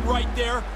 one right there.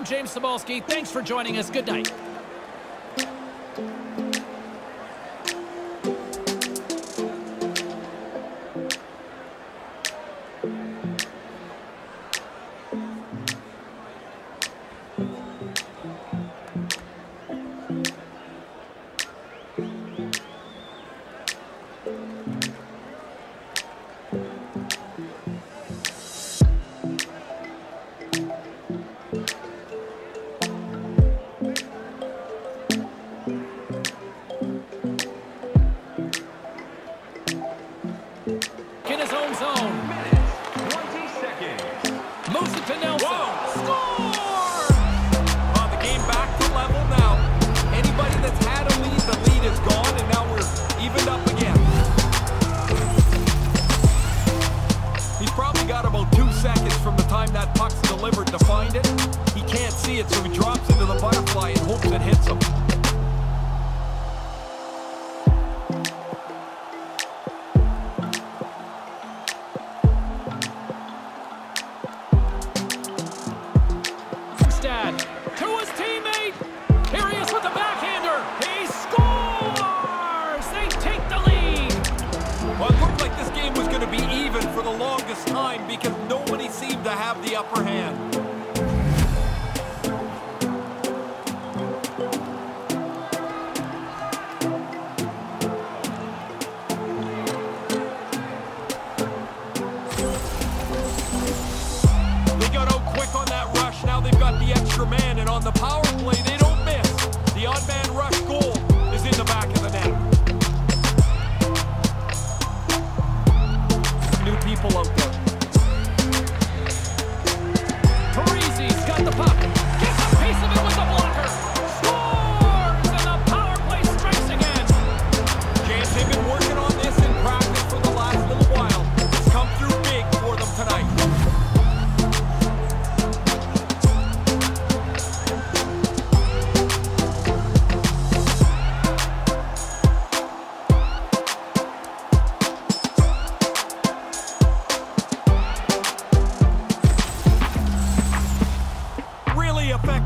I'm James Cybulski. Thanks for joining us. Good night. from the time that puck's delivered to find it. He can't see it, so he drops into the butterfly and hopes it hits him. because nobody seemed to have the upper hand.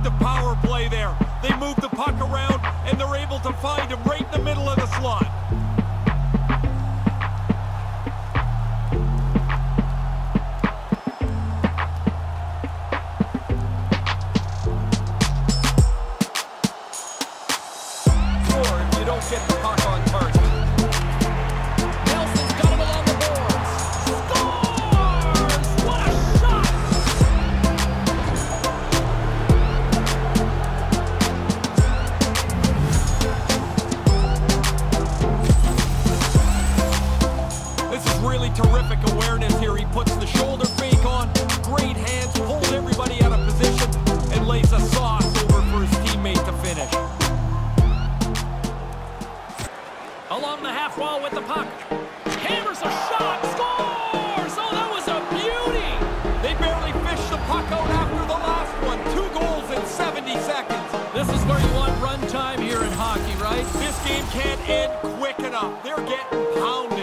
the power play there. They move the puck around, and they're able to find along the half wall with the puck. Hammers a shot, scores! Oh, that was a beauty! They barely fished the puck out after the last one. Two goals in 70 seconds. This is where you want run time here in hockey, right? This game can't end quick enough. They're getting pounded.